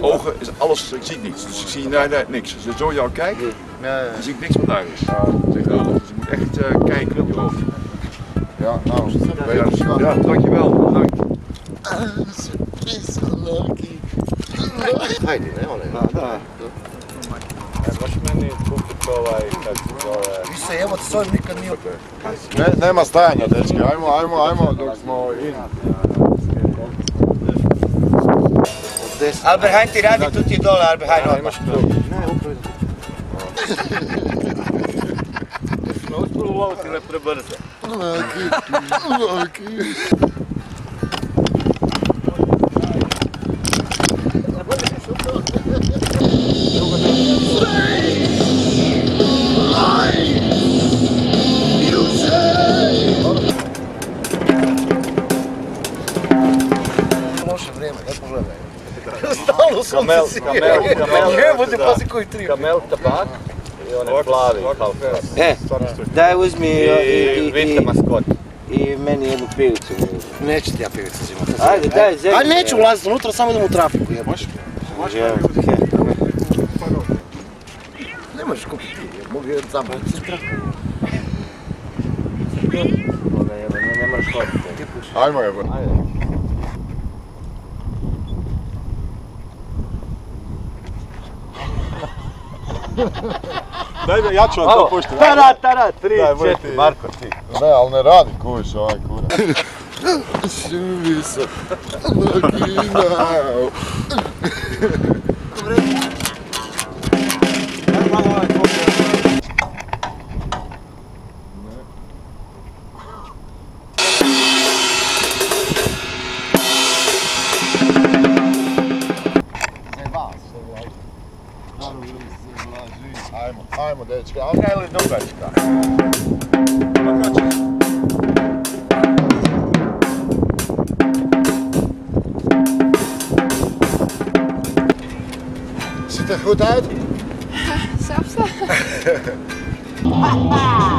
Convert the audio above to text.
Ogen is alles, ik zie niets. Dus ik zie nee, nee, niks. Als je zo jou kijkt, dan zie ik niks wat daar is. Zeg nou, dus je moet echt eh, kijken op je hoofd. Ja, nou, Ja, ja, dankjewel. Bedankt. Hajde, ne, one. Baš meni kupiti ovaj, kako se zove... Se evo s ovim nikad nije... Ne, nema stajanja, dečki, ajmo, ajmo, ajmo, dok smo in. Albert, hajde ti radi tu ti dole, Albert, hajde odmah. Uspjelo loviti ne prebrzo. Loše vrijeme, ne pogledaj. Stalno sam Kamel, kamel, kamel. Jebote, pazi koji tri. Kamel tabak i one plavi kao E, daj uzmi i, I i, vidite maskot. i meni jednu pivicu. Neće ti ja pivicu zimati. Ajde, daj, zemlju. Aj neću ulaziti unutra, samo idem u trafiku, jeboš. Ne možeš kupiti pivo, mogu jedan zabaviti. Ne, ne moraš hoditi. Ajmo, jebo. Daj, ja ću vam to puštiti. Tara, tara, tri, četiri. ti. Marko, ti. Ne, ali ne radi kuviš ovaj kura. Živi se. Laginao. Ajmo, ajmo dečki, Alka ili dugačka? Ziet er goed uit? Zelfs.